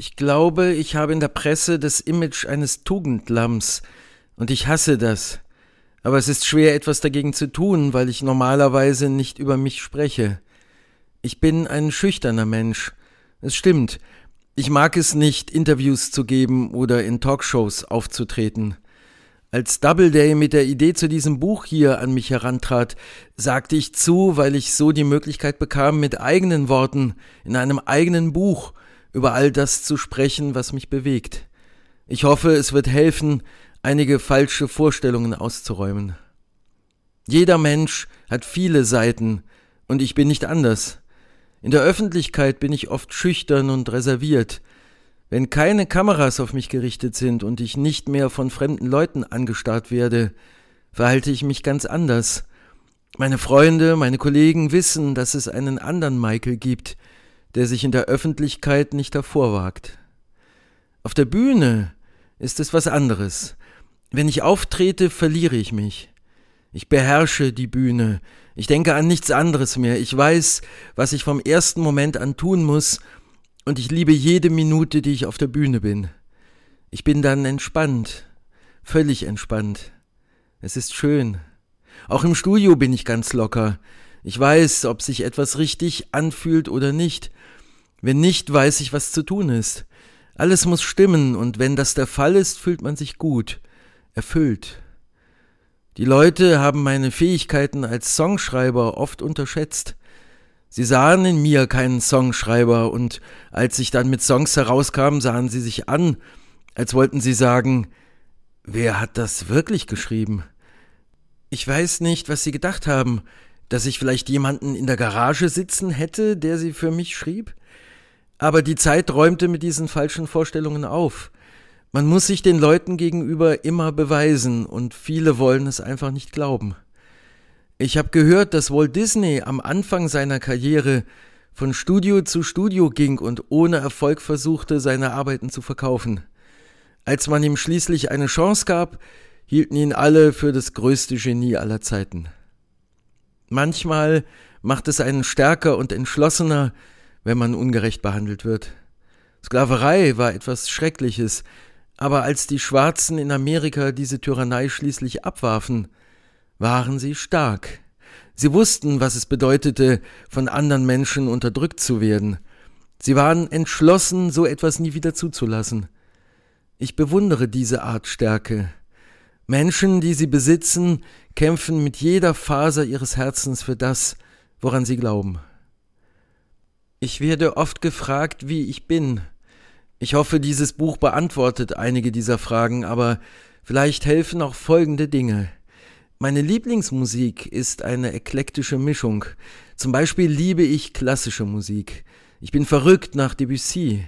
Ich glaube, ich habe in der Presse das Image eines Tugendlamms, und ich hasse das. Aber es ist schwer, etwas dagegen zu tun, weil ich normalerweise nicht über mich spreche. Ich bin ein schüchterner Mensch. Es stimmt. Ich mag es nicht, Interviews zu geben oder in Talkshows aufzutreten. Als Doubleday mit der Idee zu diesem Buch hier an mich herantrat, sagte ich zu, weil ich so die Möglichkeit bekam, mit eigenen Worten in einem eigenen Buch über all das zu sprechen, was mich bewegt. Ich hoffe, es wird helfen, einige falsche Vorstellungen auszuräumen. Jeder Mensch hat viele Seiten, und ich bin nicht anders. In der Öffentlichkeit bin ich oft schüchtern und reserviert. Wenn keine Kameras auf mich gerichtet sind und ich nicht mehr von fremden Leuten angestarrt werde, verhalte ich mich ganz anders. Meine Freunde, meine Kollegen wissen, dass es einen anderen Michael gibt, der sich in der Öffentlichkeit nicht hervorwagt. Auf der Bühne ist es was anderes. Wenn ich auftrete, verliere ich mich. Ich beherrsche die Bühne. Ich denke an nichts anderes mehr. Ich weiß, was ich vom ersten Moment an tun muss, und ich liebe jede Minute, die ich auf der Bühne bin. Ich bin dann entspannt, völlig entspannt. Es ist schön. Auch im Studio bin ich ganz locker. Ich weiß, ob sich etwas richtig anfühlt oder nicht. Wenn nicht, weiß ich, was zu tun ist. Alles muss stimmen, und wenn das der Fall ist, fühlt man sich gut erfüllt. Die Leute haben meine Fähigkeiten als Songschreiber oft unterschätzt. Sie sahen in mir keinen Songschreiber, und als ich dann mit Songs herauskam, sahen sie sich an, als wollten sie sagen, wer hat das wirklich geschrieben? Ich weiß nicht, was sie gedacht haben, dass ich vielleicht jemanden in der Garage sitzen hätte, der sie für mich schrieb? Aber die Zeit räumte mit diesen falschen Vorstellungen auf. Man muss sich den Leuten gegenüber immer beweisen und viele wollen es einfach nicht glauben. Ich habe gehört, dass Walt Disney am Anfang seiner Karriere von Studio zu Studio ging und ohne Erfolg versuchte, seine Arbeiten zu verkaufen. Als man ihm schließlich eine Chance gab, hielten ihn alle für das größte Genie aller Zeiten. Manchmal macht es einen stärker und entschlossener, wenn man ungerecht behandelt wird. Sklaverei war etwas Schreckliches, aber als die Schwarzen in Amerika diese Tyrannei schließlich abwarfen, waren sie stark. Sie wussten, was es bedeutete, von anderen Menschen unterdrückt zu werden. Sie waren entschlossen, so etwas nie wieder zuzulassen. Ich bewundere diese Art Stärke. Menschen, die sie besitzen, kämpfen mit jeder Faser ihres Herzens für das, woran sie glauben. Ich werde oft gefragt, wie ich bin, ich hoffe, dieses Buch beantwortet einige dieser Fragen, aber vielleicht helfen auch folgende Dinge. Meine Lieblingsmusik ist eine eklektische Mischung. Zum Beispiel liebe ich klassische Musik. Ich bin verrückt nach Debussy.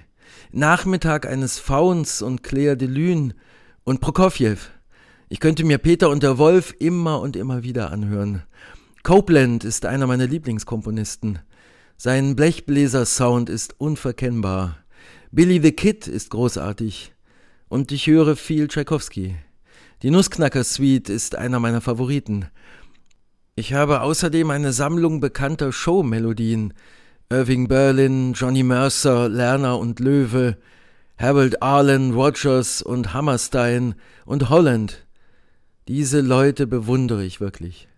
Nachmittag eines Fauns und Claire de Lune und Prokofjew. Ich könnte mir Peter und der Wolf immer und immer wieder anhören. Copeland ist einer meiner Lieblingskomponisten. Sein Blechbläser-Sound ist unverkennbar. Billy the Kid ist großartig und ich höre viel Tchaikovsky. Die Nussknacker Suite ist einer meiner Favoriten. Ich habe außerdem eine Sammlung bekannter Showmelodien. Irving Berlin, Johnny Mercer, Lerner und Löwe, Harold Arlen, Rogers und Hammerstein und Holland. Diese Leute bewundere ich wirklich.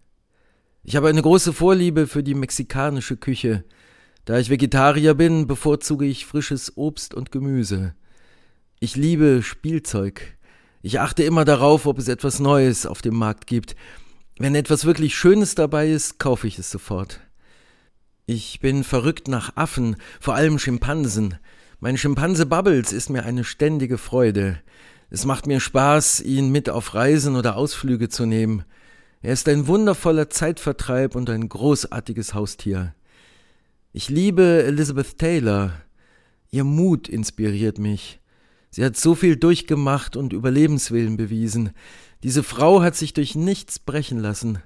Ich habe eine große Vorliebe für die mexikanische Küche. Da ich Vegetarier bin, bevorzuge ich frisches Obst und Gemüse. Ich liebe Spielzeug. Ich achte immer darauf, ob es etwas Neues auf dem Markt gibt. Wenn etwas wirklich Schönes dabei ist, kaufe ich es sofort. Ich bin verrückt nach Affen, vor allem Schimpansen. Mein Schimpanse Bubbles ist mir eine ständige Freude. Es macht mir Spaß, ihn mit auf Reisen oder Ausflüge zu nehmen. Er ist ein wundervoller Zeitvertreib und ein großartiges Haustier. Ich liebe Elizabeth Taylor. Ihr Mut inspiriert mich. Sie hat so viel durchgemacht und Überlebenswillen bewiesen. Diese Frau hat sich durch nichts brechen lassen.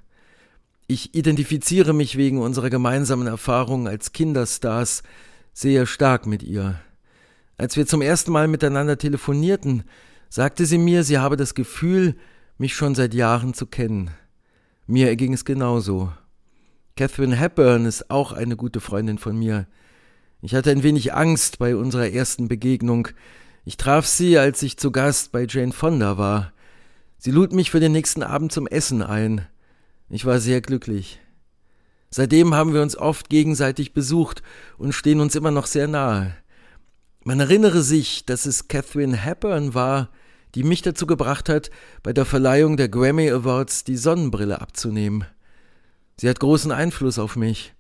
Ich identifiziere mich wegen unserer gemeinsamen Erfahrungen als Kinderstars sehr stark mit ihr. Als wir zum ersten Mal miteinander telefonierten, sagte sie mir, sie habe das Gefühl, mich schon seit Jahren zu kennen. Mir erging es genauso. Catherine Hepburn ist auch eine gute Freundin von mir. Ich hatte ein wenig Angst bei unserer ersten Begegnung. Ich traf sie, als ich zu Gast bei Jane Fonda war. Sie lud mich für den nächsten Abend zum Essen ein. Ich war sehr glücklich. Seitdem haben wir uns oft gegenseitig besucht und stehen uns immer noch sehr nahe. Man erinnere sich, dass es Catherine Hepburn war, die mich dazu gebracht hat, bei der Verleihung der Grammy Awards die Sonnenbrille abzunehmen. Sie hat großen Einfluss auf mich.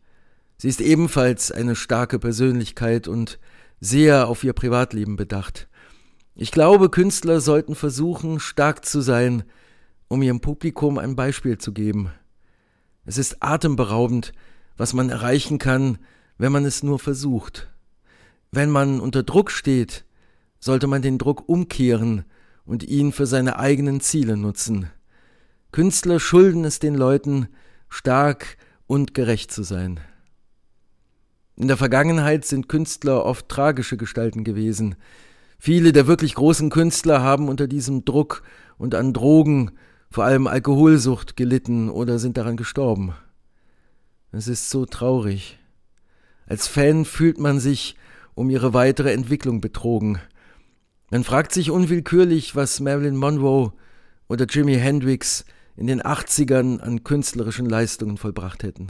Sie ist ebenfalls eine starke Persönlichkeit und sehr auf ihr Privatleben bedacht. Ich glaube, Künstler sollten versuchen, stark zu sein, um ihrem Publikum ein Beispiel zu geben. Es ist atemberaubend, was man erreichen kann, wenn man es nur versucht. Wenn man unter Druck steht, sollte man den Druck umkehren und ihn für seine eigenen Ziele nutzen. Künstler schulden es den Leuten, stark und gerecht zu sein. In der Vergangenheit sind Künstler oft tragische Gestalten gewesen. Viele der wirklich großen Künstler haben unter diesem Druck und an Drogen vor allem Alkoholsucht gelitten oder sind daran gestorben. Es ist so traurig. Als Fan fühlt man sich um ihre weitere Entwicklung betrogen. Man fragt sich unwillkürlich, was Marilyn Monroe oder Jimi Hendrix in den 80ern an künstlerischen Leistungen vollbracht hätten.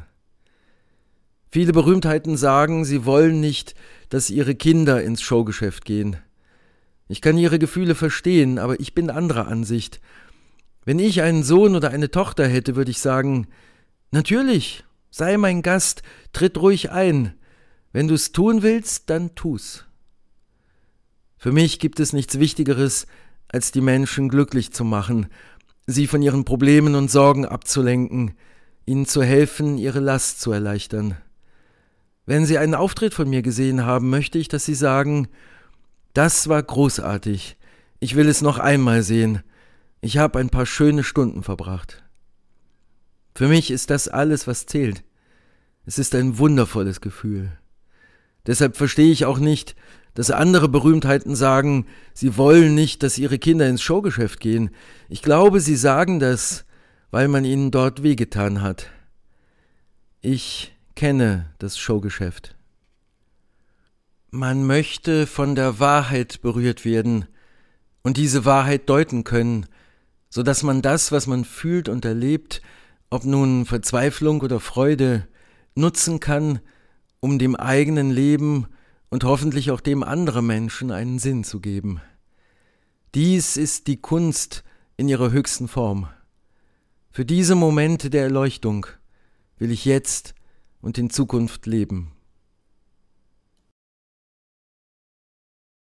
Viele Berühmtheiten sagen, sie wollen nicht, dass ihre Kinder ins Showgeschäft gehen. Ich kann ihre Gefühle verstehen, aber ich bin anderer Ansicht wenn ich einen Sohn oder eine Tochter hätte, würde ich sagen, natürlich, sei mein Gast, tritt ruhig ein. Wenn du's tun willst, dann tu's. Für mich gibt es nichts Wichtigeres, als die Menschen glücklich zu machen, sie von ihren Problemen und Sorgen abzulenken, ihnen zu helfen, ihre Last zu erleichtern. Wenn Sie einen Auftritt von mir gesehen haben, möchte ich, dass Sie sagen, das war großartig, ich will es noch einmal sehen, ich habe ein paar schöne Stunden verbracht. Für mich ist das alles, was zählt. Es ist ein wundervolles Gefühl. Deshalb verstehe ich auch nicht, dass andere Berühmtheiten sagen, sie wollen nicht, dass ihre Kinder ins Showgeschäft gehen. Ich glaube, sie sagen das, weil man ihnen dort wehgetan hat. Ich kenne das Showgeschäft. Man möchte von der Wahrheit berührt werden und diese Wahrheit deuten können, so dass man das, was man fühlt und erlebt, ob nun Verzweiflung oder Freude, nutzen kann, um dem eigenen Leben und hoffentlich auch dem anderer Menschen einen Sinn zu geben. Dies ist die Kunst in ihrer höchsten Form. Für diese Momente der Erleuchtung will ich jetzt und in Zukunft leben.